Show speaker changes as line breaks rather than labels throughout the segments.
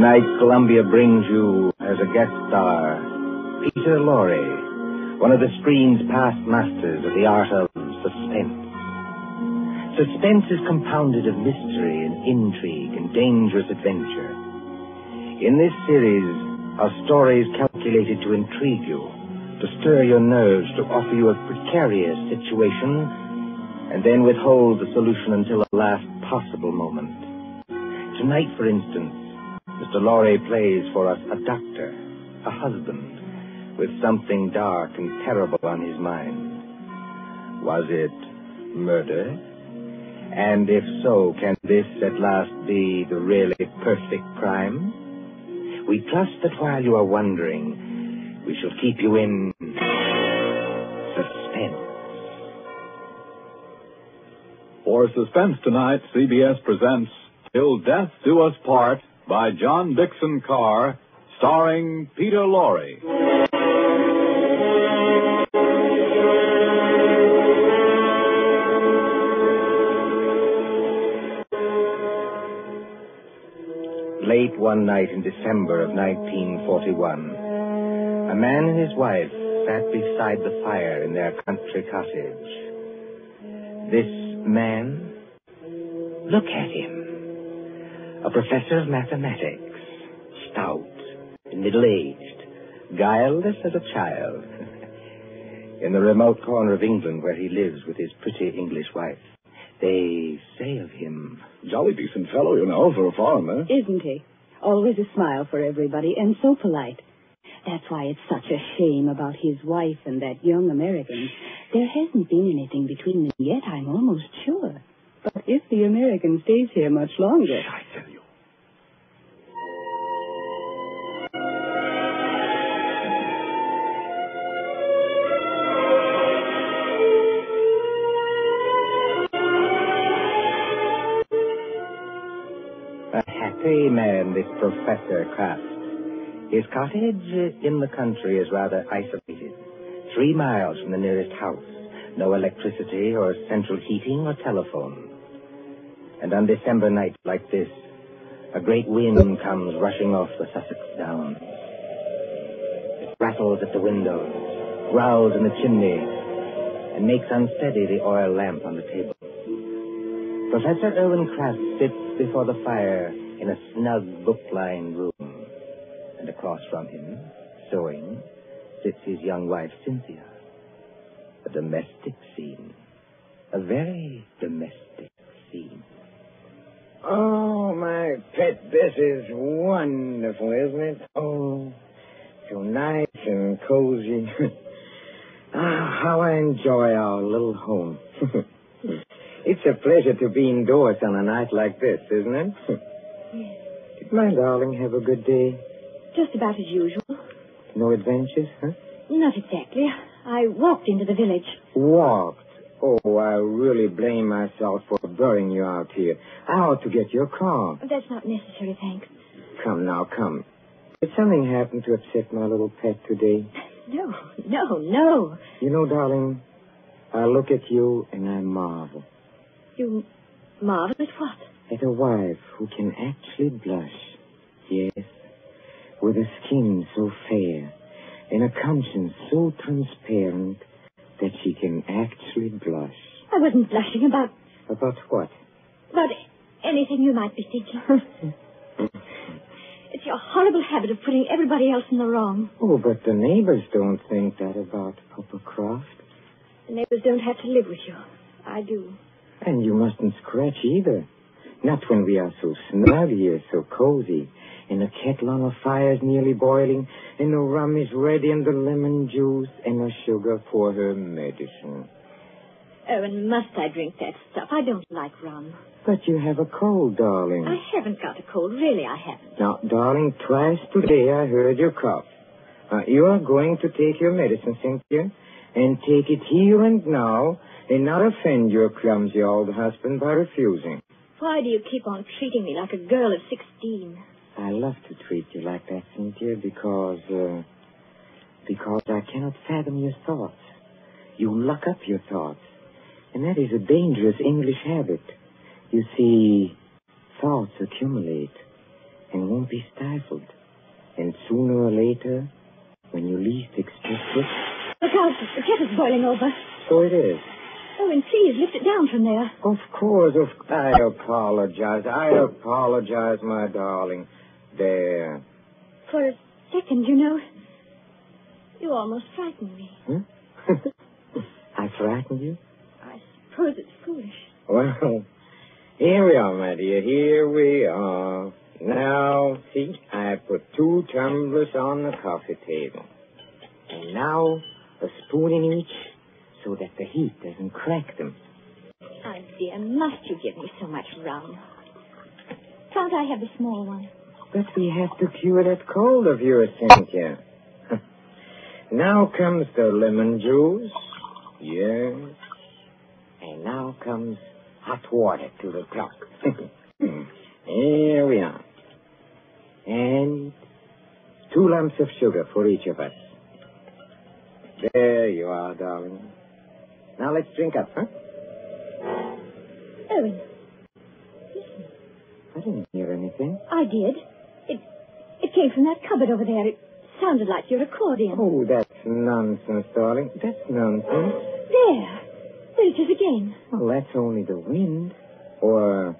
Tonight, Columbia brings you as a guest star Peter Lorre, one of the screen's past masters of the art of suspense. Suspense is compounded of mystery and intrigue and dangerous adventure. In this series are stories calculated to intrigue you, to stir your nerves, to offer you a precarious situation, and then withhold the solution until the last possible moment. Tonight, for instance, Mr. Lorre plays for us a doctor, a husband, with something dark and terrible on his mind. Was it murder? And if so, can this at last be the really perfect crime? We trust that while you are wondering, we shall keep you in suspense.
For Suspense tonight, CBS presents Till Death Do Us Part by John Dickson Carr, starring Peter Lorre.
Late one night in December of 1941, a man and his wife sat beside the fire in their country cottage. This man, look at him. A professor of mathematics, stout, middle-aged, guileless as a child. in the remote corner of England where he lives with his pretty English wife, they say of him,
Jolly decent fellow, you know, for a foreigner.
Isn't he? Always a smile for everybody and so polite. That's why it's such a shame about his wife and that young American. There hasn't been anything between them yet, I'm almost sure. But if the American stays here much longer.
This Professor Kraft. His cottage in the country is rather isolated. Three miles from the nearest house. No electricity or central heating or telephone. And on December nights like this, a great wind comes rushing off the Sussex Downs. It rattles at the windows, growls in the chimney, and makes unsteady the oil lamp on the table. Professor Irwin Kraft sits before the fire in a snug book-lined room. And across from him, sewing, sits his young wife, Cynthia. A domestic scene. A very domestic scene.
Oh, my pet, this is wonderful, isn't it? Oh, so nice and cozy. ah, how I enjoy our little home. it's a pleasure to be indoors on a night like this, isn't it?
Yes.
Did my darling have a good day?
Just about as usual.
No adventures, huh?
Not exactly. I walked into the village.
Walked. Oh, I really blame myself for burying you out here. I ought to get your car.
That's not necessary, thanks.
Come now, come. Did something happen to upset my little pet today?
No, no, no.
You know, darling, I look at you and I marvel
You marvel at what?
At a wife who can actually blush. Yes, with a skin so fair and a conscience so transparent that she can actually blush.
I wasn't blushing about
About what?
about anything you might be thinking. it's your horrible habit of putting everybody else in the wrong.
Oh, but the neighbors don't think that about Papa Kraft.
The neighbors don't have to live with you. I do.
And you mustn't scratch either. Not when we are so snug here, so cozy. And the kettle on the fire is nearly boiling, and the rum is ready, and the lemon juice, and the sugar for her medicine.
Oh, and must I drink that stuff? I don't like rum.
But you have a cold, darling.
I haven't got a cold. Really, I haven't.
Now, darling, twice today I heard your cough. Uh, you are going to take your medicine, Cynthia, and take it here and now, and not offend your clumsy old husband by refusing.
Why do you keep on treating me like a girl of 16?
I love to treat you like that, Cynthia, because, uh, because I cannot fathom your thoughts. You lock up your thoughts. And that is a dangerous English habit. You see, thoughts accumulate and won't be stifled. And sooner or later, when you least expect it,
Look out, the kettle's boiling over.
so it is.
Oh, and please lift it down from there.
Of course, of I apologize. I apologize, my darling. There.
For a second, you know, you almost frightened me.
Huh? Hmm? I frightened you?
I suppose it's foolish.
Well, here we are, my dear. Here we are. Now, see, I put two tumblers on the coffee table. And now, a spoon in each so that the heat doesn't crack them.
Oh, dear, must you give me so much rum? Can't I have the small one?
But we have to cure that cold of yours, Cynthia. now comes the lemon juice. Yes. And now comes hot water to the top. Here we are. And two lumps of sugar for each of us. There you are, darling. Now let's drink up, huh?
Owen, listen.
I didn't hear anything.
I did. It it came from that cupboard over there. It sounded like your accordion.
Oh, that's nonsense, darling. That's nonsense.
There. There it is again.
Well, that's only the wind. Or,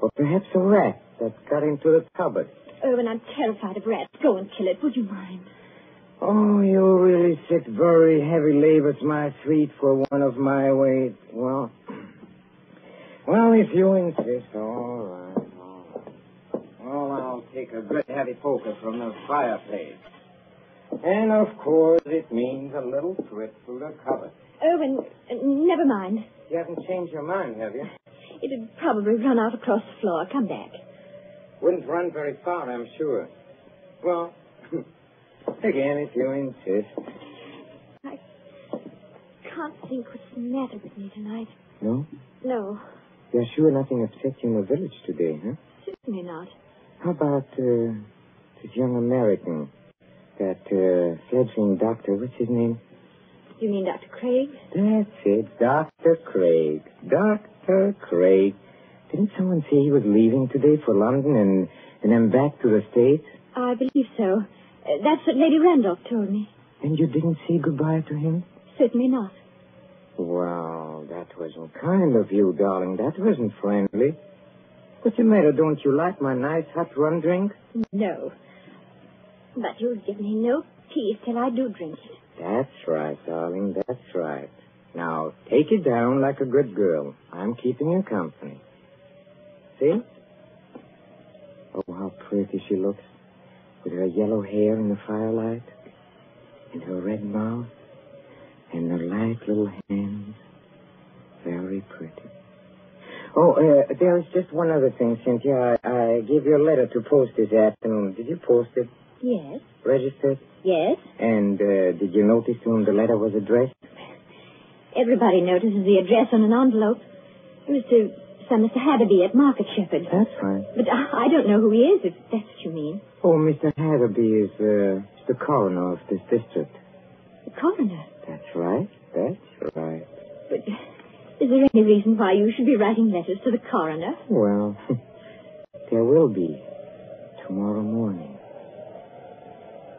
or perhaps a rat that got into the cupboard.
Owen, I'm terrified of rats. Go and kill it, would you mind?
Oh, you really sit very heavy labors, my sweet, for one of my weight. Well, well, if you insist, all right, all right. Well, I'll take a good heavy poker from the fireplace. And, of course, it means a little trip through the cupboard.
Owen, uh, never mind.
You haven't changed your mind, have you?
It'd probably run out across the floor. Come back.
Wouldn't run very far, I'm sure. Well, again, if you insist.
I can't think what's the matter with me tonight.
No?
No,
You're sure nothing upset you in the village today, huh?
certainly not.
How about uh, this young American, that uh, fledgling doctor? What's his name?
You mean Dr. Craig?
That's it, Dr. Craig. Dr. Craig. Didn't someone say he was leaving today for London and, and then back to the States?
I believe so. That's what Lady Randolph told me.
And you didn't say goodbye to him?
Certainly not.
Well, that wasn't kind of you, darling. That wasn't friendly. What's the matter? Don't you like my nice hot rum drink?
No. But you'll give me no peace till I do drink it.
That's right, darling. That's right. Now, take it down like a good girl. I'm keeping you company. See? Oh, how pretty she looks. With her yellow hair in the firelight. And her red mouth. And her light little hands. Very pretty. Oh, uh, there is just one other thing, Cynthia. I, I gave you a letter to post this afternoon. Did you post it?
Yes.
Registered?
Yes.
And uh, did you notice to whom the letter was addressed?
Everybody notices the address on an envelope. It was to Mr. Hatterby at Market Shepherd.
That's right.
But I I don't know who he is, if that's what you mean.
Oh, Mr. Hatterby is uh, the coroner of this district.
The coroner.
That's right. That's right.
But is there any reason why you should be writing letters to the coroner?
Well, there will be tomorrow morning.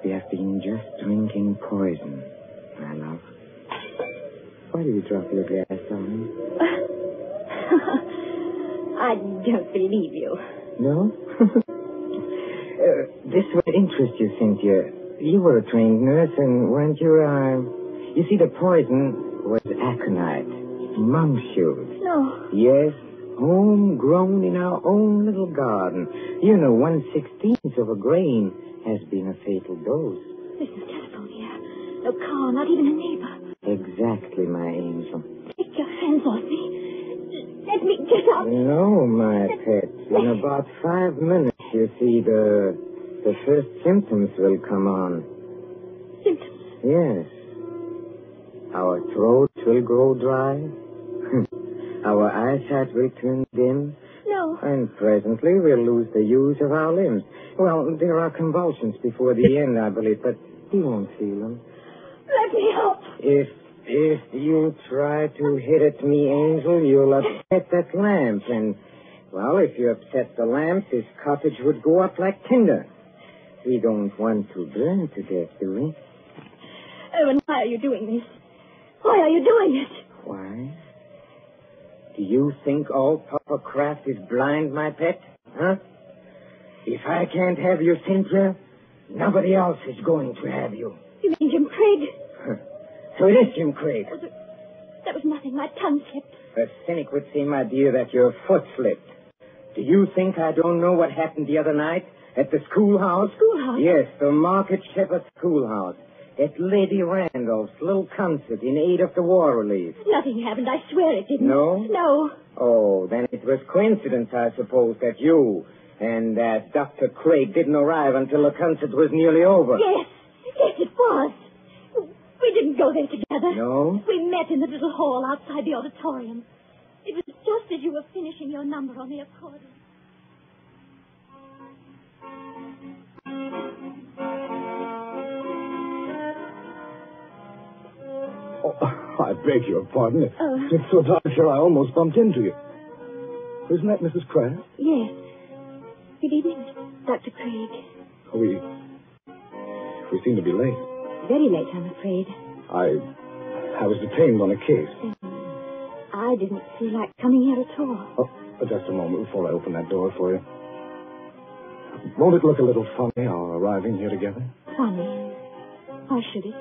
We have been just drinking poison, my love. Why do you drop your glass, darling?
I don't believe you.
No? uh, this would interest you, Cynthia. You were a trained nurse, and weren't you, uh... You see, the poison was aconite. Shoes.
No.
Yes, homegrown in our own little garden. You know, one sixteenth of a grain has been a fatal dose.
No telephone here. No car, not even a neighbor.
Exactly, my angel. No, my pet. In about five minutes, you see, the the first symptoms will come on.
Symptoms.
Yes. Our throats will grow dry. our eyesight will turn dim.
No.
And presently we'll lose the use of our limbs. Well, there are convulsions before the end, I believe, but you won't feel them.
Let me help.
If if you try to hit at me, Angel, you'll upset that lamp. And, well, if you upset the lamp, this cottage would go up like tinder. We don't want to burn to death, do we?
Oh, Owen, why are you doing this? Why are you doing it?
Why? Do you think all Papa Kraft is blind, my pet? Huh? If I can't have you, Cynthia, nobody else is going to have you.
You mean Jim Craig?
So it is Jim Craig.
That was nothing. My tongue slipped.
A cynic would say, my dear, that your foot slipped. Do you think I don't know what happened the other night at the schoolhouse?
Schoolhouse?
Yes, the Market Shepherd Schoolhouse. At Lady Randolph's little concert in aid of the war relief.
Nothing happened. I swear it didn't.
No?
No.
Oh, then it was coincidence, I suppose, that you and that Dr. Craig didn't arrive until the concert was nearly over.
Yes. Yes, it was. We didn't go there together.
No?
We met in the little hall outside the auditorium. It was just as you were finishing your number on the accordion.
Oh, I beg your pardon.
Oh.
It's so dark here I almost bumped into you. Isn't that Mrs. Craig?
Yes. Good evening, Dr. Craig.
We we seem to be late.
Very late, I'm afraid.
I I was detained on a case.
I didn't feel like coming here at all.
Oh, just a moment before I open that door for you. Won't it look a little funny our arriving here together?
Funny. Why should it?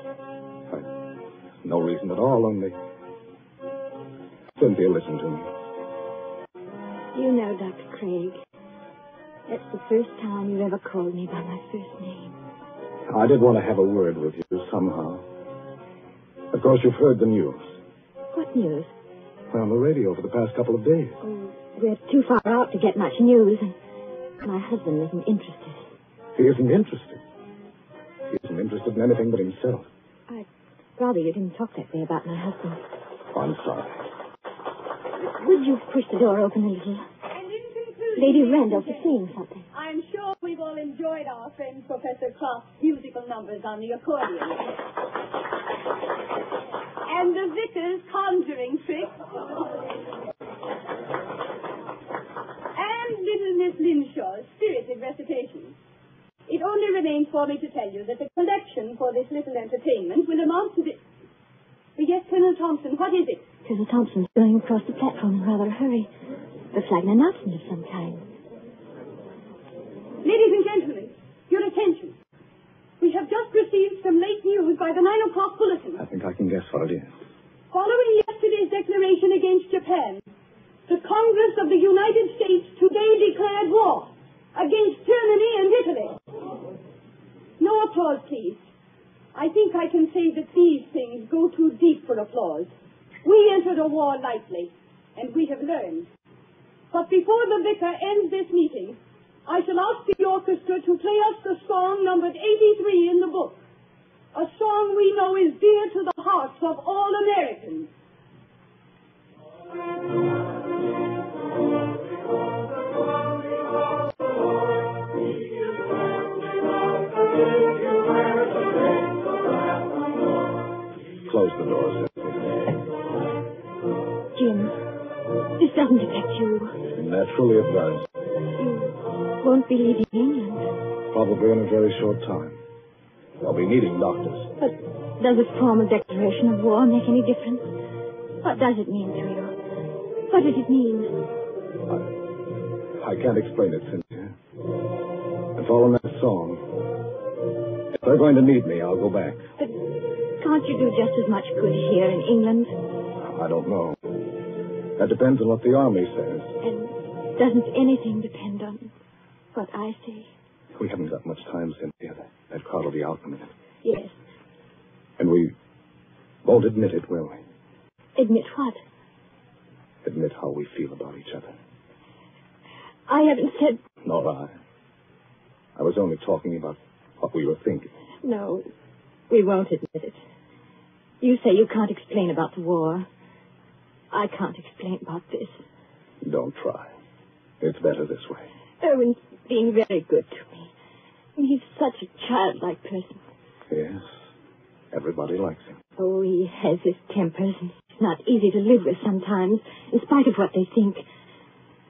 No reason at all, only. Cynthia, listen to me.
You know, Dr. Craig, that's the first time you've ever called me by my first name.
I did want to have a word with you somehow. Of course, you've heard the news.
What news?
Well, On the radio for the past couple of days.
Oh, we're too far out to get much news, and my husband isn't interested.
He isn't interested. He isn't interested in anything but himself.
I'd rather you didn't talk that way about my husband.
I'm sorry.
Would you push the door open a little?
And in conclusion,
Lady Randolph is saying something.
I'm sure we've all enjoyed our friend Professor Kraft's musical numbers on the accordion. And the vicar's conjuring trick. And little Miss Linshaw's spirited recitation. It only remains for me to tell you that the collection for this little entertainment will amount to the... Yes, Colonel Thompson, what is it?
Colonel Thompson's going across the platform in rather a hurry. The like an announcement of some kind.
Ladies and gentlemen, your attention. We have just received some late news by the nine o'clock bulletin.
I think I can guess what it is.
Following yesterday's declaration against Japan, the Congress of the United States today declared war against Germany and Italy. No applause, please. I think I can say that these things go too deep for applause. We entered a war lightly, and we have learned. But before the vicar ends this meeting, I shall ask the orchestra to play us the song numbered 83 in the book. A song we know is dear to the hearts of all Americans.
Close the door, Cynthia.
Jim, this doesn't affect you.
Naturally, it does.
Won't be leaving England.
Probably in a very short time. They'll be needing doctors.
But does a formal declaration of war make any difference? What does it mean to you? What does it mean?
I can't explain it, Cynthia. It's all in that song. If they're going to need me, I'll go back.
But can't you do just as much good here in England?
I don't know. That depends on what the army says.
And doesn't anything depend on what I say?
We haven't got much time, Cynthia. That, that crowd will be out in a minute.
Yes.
And we won't admit it, will we?
Admit what?
Admit how we feel about each other.
I haven't said
Nor I. I was only talking about what we were thinking.
no. We won't admit it. You say you can't explain about the war. I can't explain about this.
Don't try. It's better this way.
Oh, Owen's being very good to me. And he's such a childlike person.
Yes. Everybody likes him.
Oh, he has his tempers. and He's not easy to live with sometimes, in spite of what they think.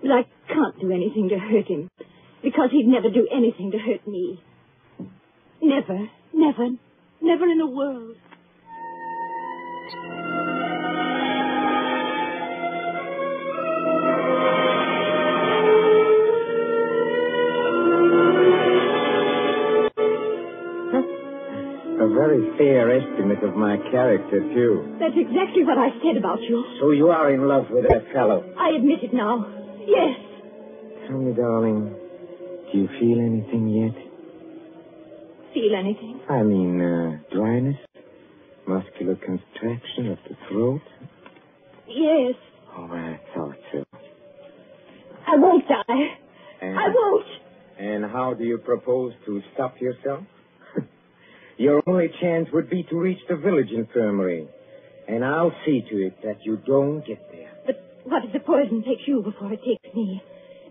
But I can't do anything to hurt him, because he'd never do anything to hurt me. Never, never, never in the world.
A very fair estimate of my character, too.
That's exactly what I said about you.
So you are in love with that fellow.
I admit it now. Yes.
Tell me, darling, do you feel anything yet?
Feel anything?
I mean, uh, dryness? Muscular contraction of the throat?
Yes.
Oh, I thought so.
I won't die.
And,
I won't.
And how do you propose to stop yourself? Your only chance would be to reach the village infirmary. And I'll see to it that you don't get there.
But what if the poison takes you before it takes me?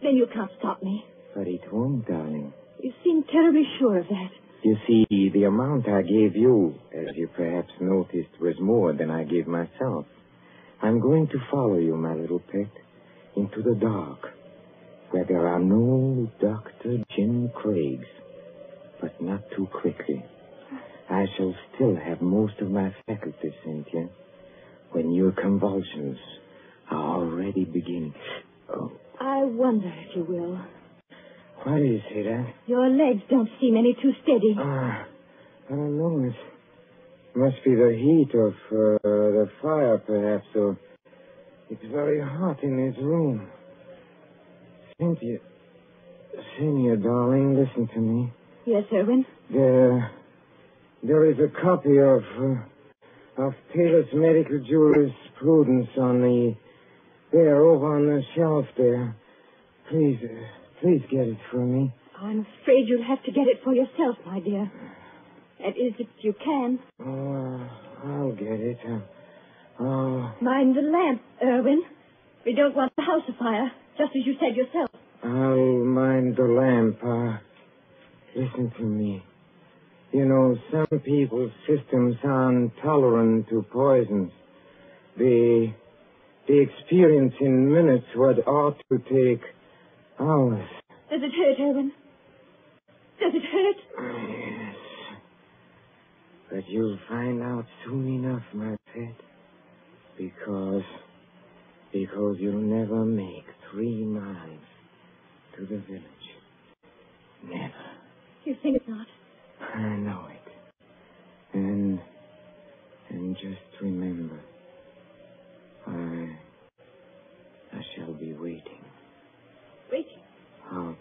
Then you can't stop me.
But it won't, darling.
You seem terribly sure of that.
You see, the amount I gave you, as you perhaps noticed, was more than I gave myself. I'm going to follow you, my little pet, into the dark, where there are no most of my faculties, Cynthia, when your convulsions are already beginning. Oh,
I wonder if you will.
what is it, eh?
Your legs don't seem any too steady.
Ah, I don't know. It must be the heat of uh, the fire, perhaps, or it's very hot in this room. Cynthia, Cynthia, darling, listen to me.
Yes, Erwin.
There, there is a copy of uh, of Taylor's medical jurisprudence on the there over on the shelf there. Please, uh, please get it for me.
I'm afraid you'll have to get it for yourself, my dear. That is, if you can.
Oh, uh, I'll get it. Oh.
Mind the lamp, Irwin. We don't want the house afire, just as you said yourself.
I'll mind the lamp. Uh, listen to me. You know, some people's systems aren't tolerant to poisons. They, they experience in minutes what ought to take hours.
Does it hurt, Erwin? Does it hurt?
Ah, yes. But you'll find out soon enough, my pet. Because, because you'll never make three miles to the village. Never.
You think not?
I know it. And, and just remember, I, I shall be waiting
Waiting.
out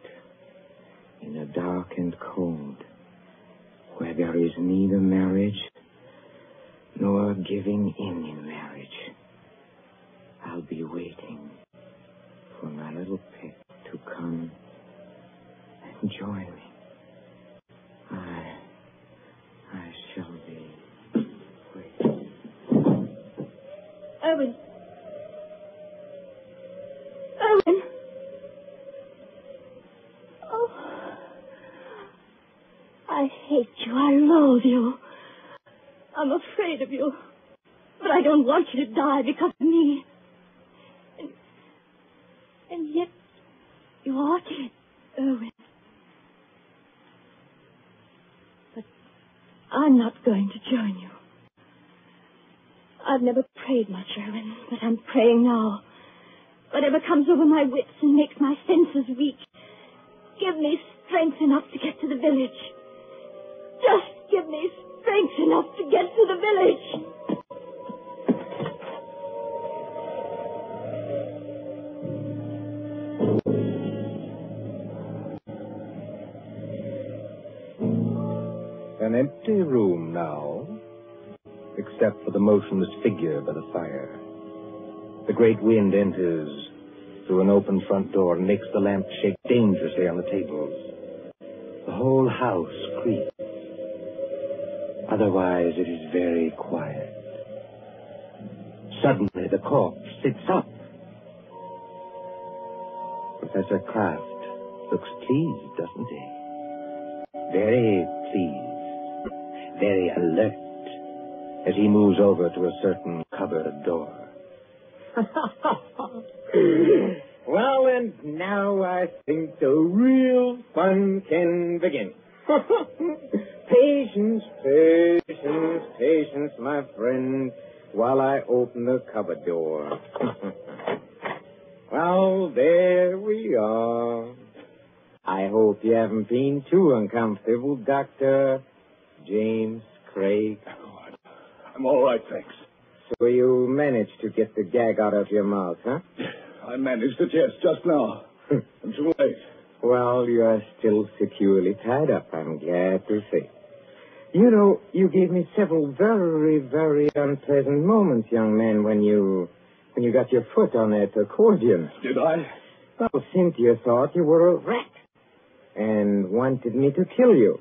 in the dark and cold, where there is neither marriage nor giving in in marriage. I'll be waiting for my little pet to come and join me. I, I shall be waiting.
Erwin. Erwin. Oh. I hate you. I loathe you. I'm afraid of you. But I don't want you to die because of me. And, and yet, you are dead, Erwin. But I'm not going to join you. I've never prayed much, Erwin, but I'm praying now. Whatever comes over my wits and makes my senses weak, give me strength enough to get to the village. Just give me strength enough to get to the village.
An empty room now, except for the motionless figure by the fire. The great wind enters through an open front door and makes the lamp shake dangerously on the tables. The whole house creaks. Otherwise, it is very quiet. Suddenly, the corpse sits up. Professor Kraft looks pleased, doesn't he? Very pleased. Very alert. as he moves over to a certain cupboard door.
well, and now I think the real fun can begin. patience, patience, patience, my friend, while I open the cupboard door. well, there we are. I hope you haven't been too uncomfortable, Dr. James Craig.
Oh, I'm all right, thanks.
So you managed to get the gag out of your mouth, huh?
I managed it, yes, just now. I'm too late.
Well, you are still securely tied up, I'm glad to say. You know, you gave me several very, very unpleasant moments, young man, when you when you got your foot on that accordion.
Did I?
Well, Cynthia thought you were a rat and wanted me to kill you.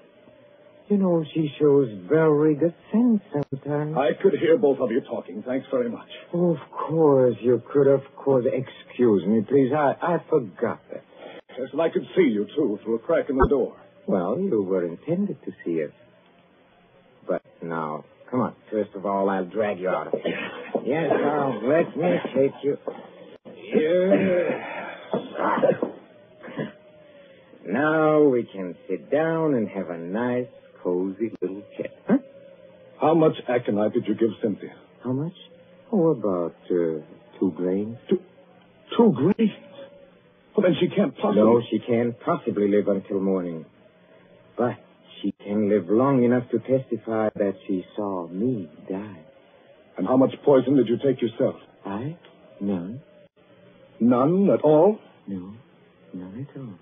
You know, she shows very good sense sometimes.
I could hear both of you talking. Thanks very much.
Oh, of course, you could, of course. Excuse me, please. I, I forgot that.
Yes, and I could see you, too, through a crack in the door.
Well, you were intended to see us. But now, come on. First of all, I'll drag you out of here. Yes, now, let me take you. Here. Now we can sit down and have a nice, cozy little chat. Huh?
How much aconite did you give Cynthia?
How much? Oh, about uh, two grains.
Two, two grains? Well, then she can't possibly...
No, she can't possibly live until morning. But she can live long enough to testify that she saw me die.
And how much poison did you take yourself?
I? None.
None at all?
No, none at all.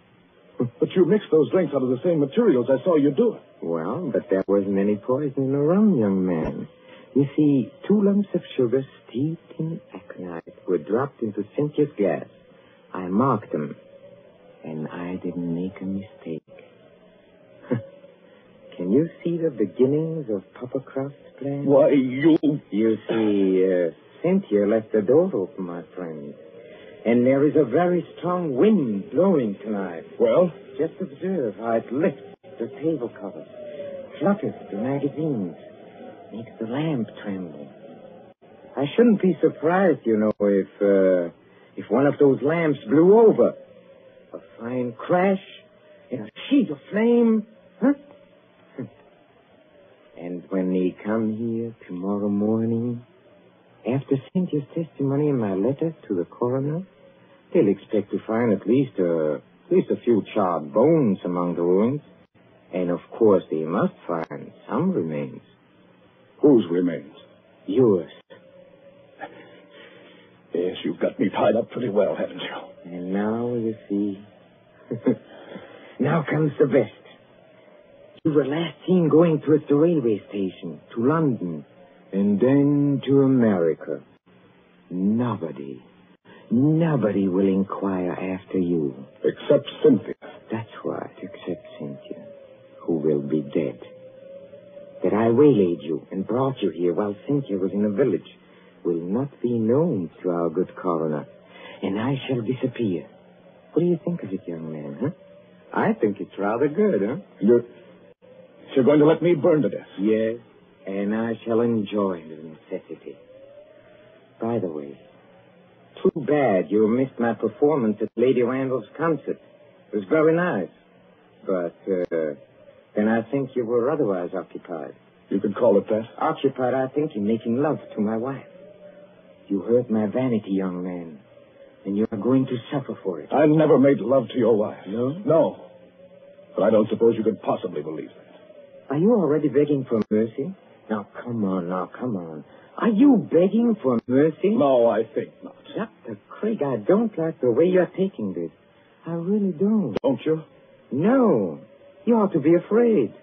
But you mixed those drinks out of the same materials I saw you do it.
Well, but there wasn't any poison in the rum, young man. You see, two lumps of sugar steeped in aconite were dropped into Cynthia's glass. I marked them, and I didn't make a mistake. Can you see the beginnings of Papa Kraft's plan?
Why, you...
You see, uh, Cynthia left the door open, my friend. And there is a very strong wind blowing tonight.
Well?
Just observe how it lifts the table cover, flutters the magazines, makes the lamp tremble. I shouldn't be surprised, you know, if uh, if one of those lamps blew over. A fine crash in a sheet of flame. Huh? and when they come here tomorrow morning, after Cynthia's testimony in my letter to the coroner, they'll expect to find at least a, at least a few charred bones among the ruins. And of course, they must find some remains.
Whose remains?
Yours.
Yes, you've got me tied up pretty well, haven't you?
And now, you see. now comes the best. You were last seen going towards the railway station, to London, and then to America. Nobody, nobody will inquire after you.
Except Cynthia.
That's right, except Cynthia, who will be dead. That I waylaid you and brought you here while Cynthia was in a village will not be known to our good coroner, and I shall disappear. What do you think of it, young man, huh? I think it's rather good, huh?
You're, you're going to let me burn to death?
Yes, and I shall enjoy the necessity. By the way, too bad you missed my performance at Lady Randolph's concert. It was very nice. But, uh, then I think you were otherwise occupied.
You could call it that.
Occupied, I think, in making love to my wife. You hurt my vanity, young man, and you are going to suffer for it.
I never made love to your wife.
No?
No. But I don't suppose you could possibly believe that.
Are you already begging for mercy? Now, come on, now, come on. Are you begging for mercy?
No, I think not.
Dr. Craig, I don't like the way you're taking this. I really don't.
Don't you?
No. You ought to be afraid.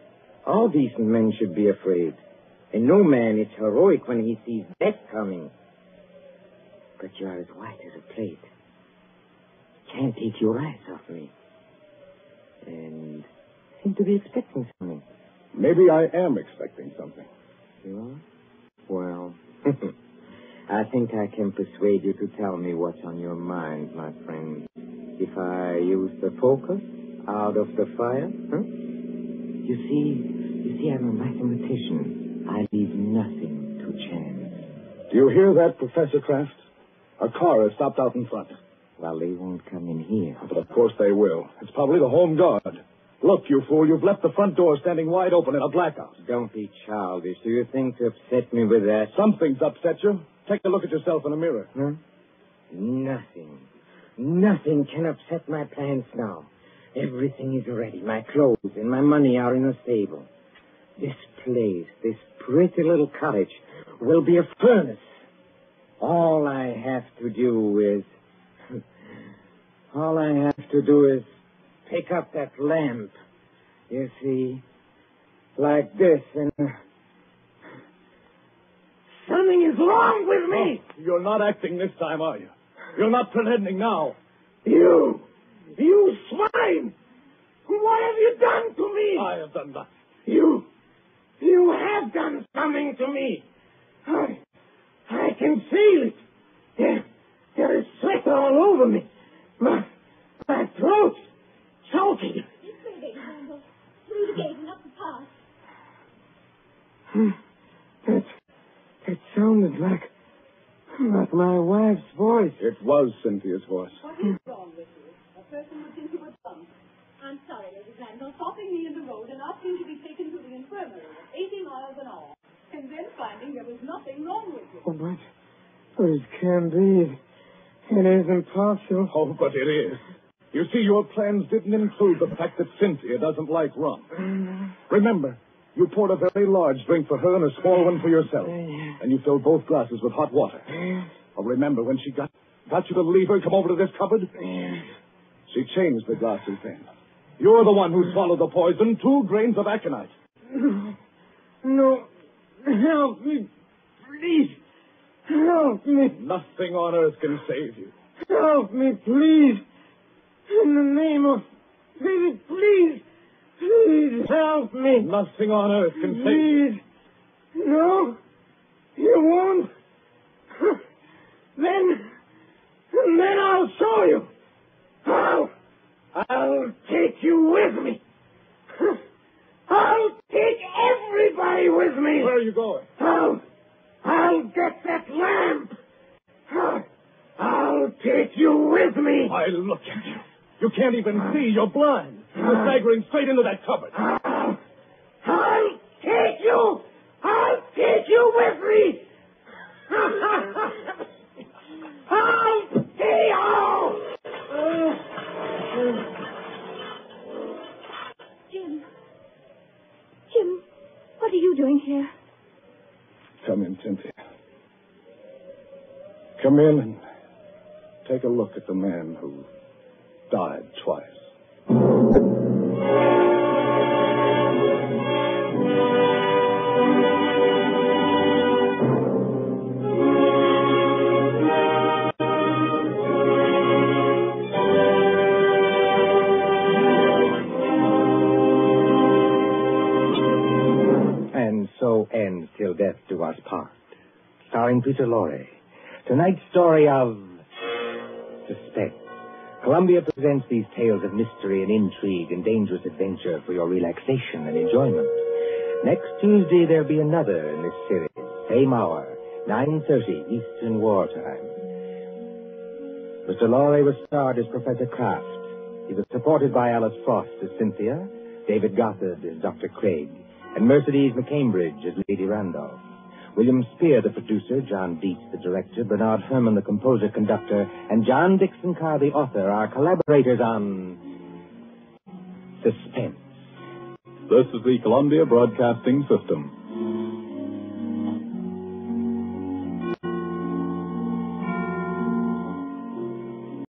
All decent men should be afraid. And no man is heroic when he sees death coming. But you're as white as a plate. Can't take your eyes off me. And seem to be expecting something.
Maybe I am expecting something.
You are? Well, I think I can persuade you to tell me what's on your mind, my friend. If I use the focus out of the fire, huh? You see, you see, I'm a mathematician. I leave nothing to chance.
Do you hear that, Professor Kraft? A car has stopped out in front.
Well, they won't come in here.
But of course they will. It's probably the home guard. Look, you fool, you've left the front door standing wide open in a blackout.
Don't be childish. Do you think to upset me with that?
Something's upset you. Take a look at yourself in the mirror.
Huh? Nothing. Nothing can upset my plans now. Everything is ready. My clothes and my money are in a stable. This place, this pretty little cottage, will be a furnace. All I have to do is. All I have to do is pick up that lamp. You see? Like this, and. Uh, something is wrong with me!
Oh, you're not acting this time, are you? You're not pretending now.
You! You swine! What have you done to me?
I have done nothing.
You. You have done something to me. I. I can feel it. There, there is sweat all over me. My. My throat. Choking.
This hmm. way, Lady Randolph. Through the gate and up the path.
That. That sounded like. like my wife's voice.
It was Cynthia's voice.
What is wrong with you? A person would think you were drunk. I'm sorry, Lady Randolph, stopping me in the road and asking to be taken to the infirmary at 80 miles an hour, and then finding there was nothing wrong with you.
Oh, but. But it can't be. It isn't possible.
Oh, but it is. You see, your plans didn't include the fact that Cynthia doesn't like rum. Remember, you poured a very large drink for her and a small one for yourself. And you filled both glasses with hot water. Oh, remember when she got, got you to leave her and come over to this cupboard? She changed the glasses then. You're the one who swallowed the poison, two grains of aconite.
No. Help me. Please. Help me.
Nothing on earth can save you.
Help me, please. In the name of please, please, please help me.
Nothing on earth can save you.
Please. No, you won't. Then, then I'll show you. I'll, I'll take you with me. I'll take everybody with me.
Where are you going?
I'll, I'll get that lamp. I'll, I'll take you with me.
I'll look at you. You can't even see. You're blind. You're staggering straight into that cupboard.
I'll, I'll take you. I'll take you with me. I'll take you.
Jim. Jim, what are you doing here?
Come in, Cynthia. Come in and take a look at the man who died twice.
And so ends Till Death Do Us Part, starring Peter Lorre. Tonight's story of suspense. Columbia presents these tales of mystery and intrigue and dangerous adventure for your relaxation and enjoyment. Next Tuesday there'll be another in this series, same hour, 9.30 Eastern Wartime. Mr. Lorre was starred as Professor Kraft. He was supported by Alice Frost as Cynthia, David Gothard as Dr. Craig, and Mercedes McCambridge as Lady Randolph. William Spier, the producer, John Dietz, the director, Bernard Herrmann, the composer, conductor, and John Dickson Carr, the author, are collaborators on Suspense.
This is the Columbia Broadcasting System.